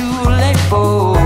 too late for.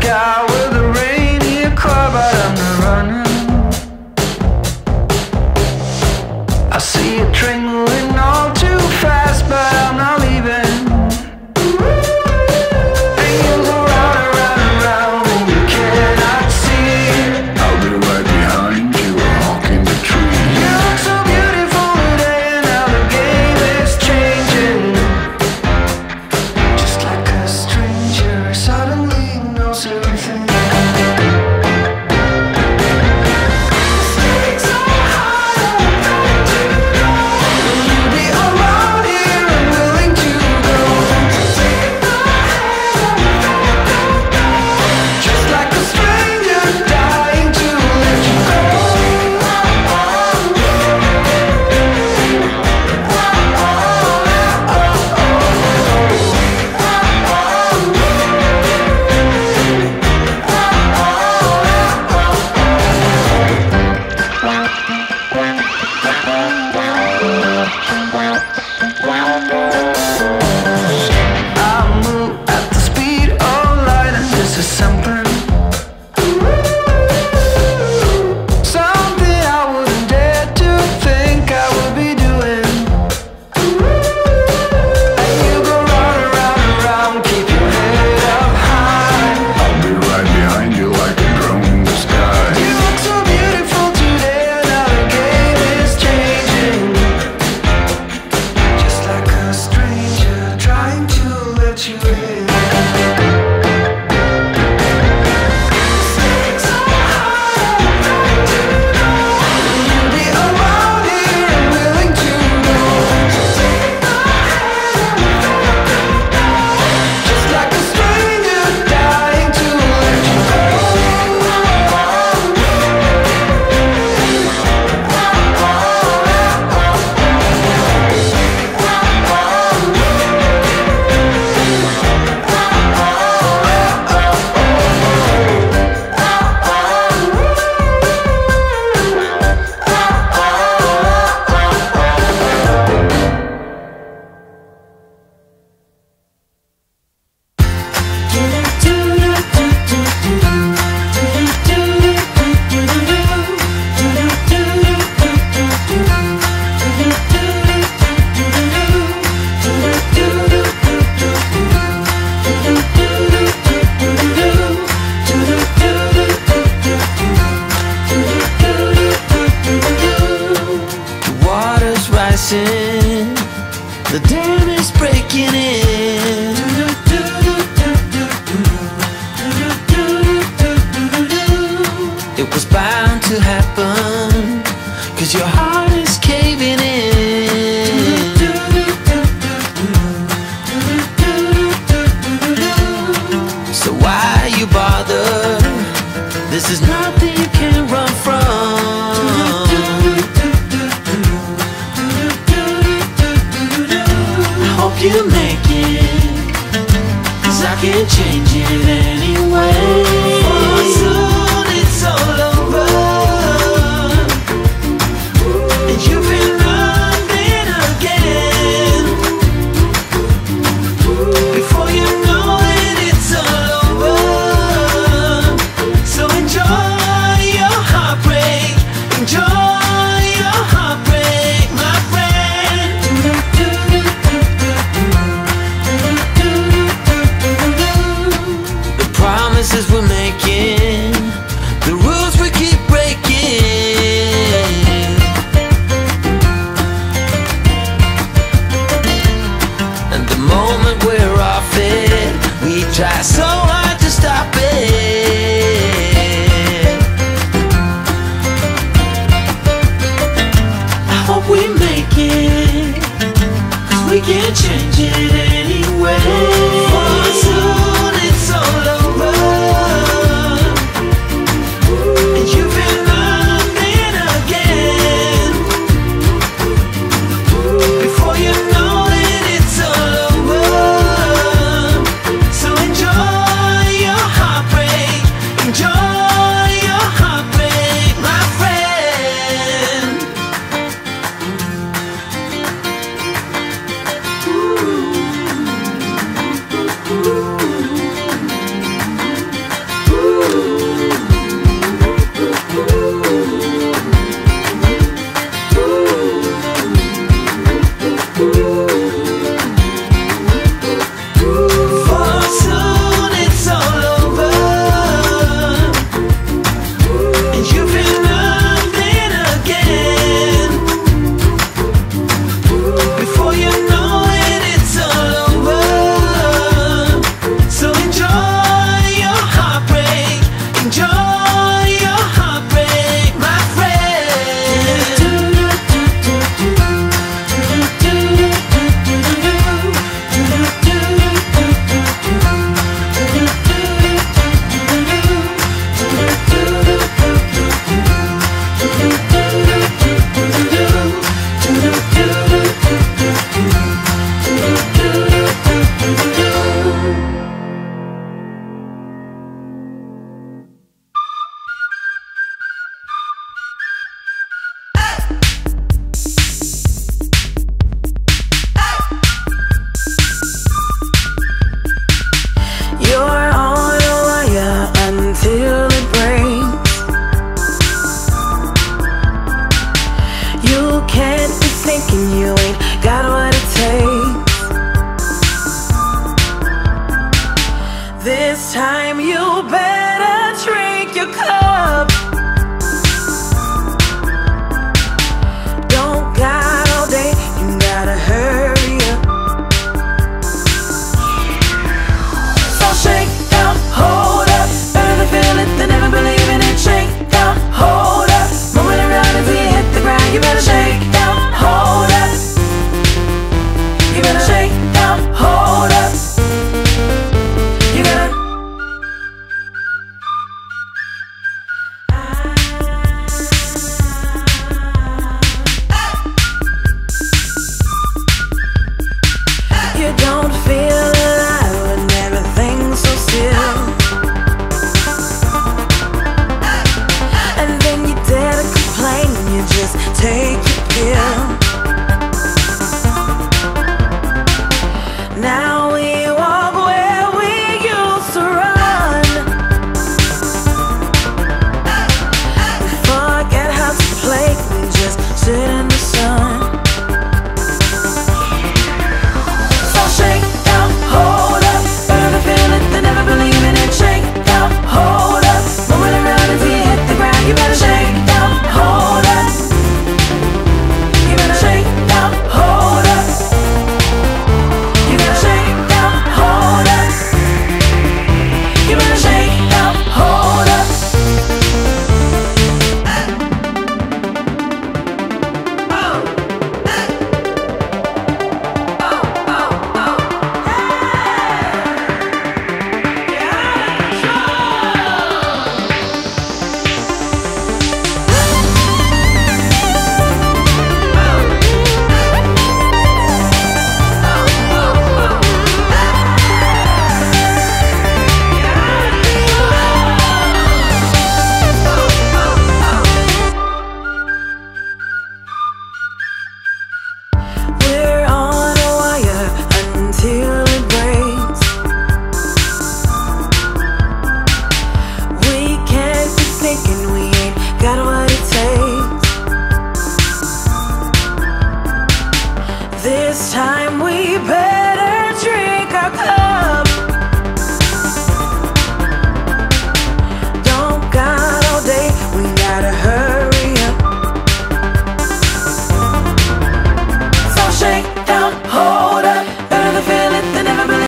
sky with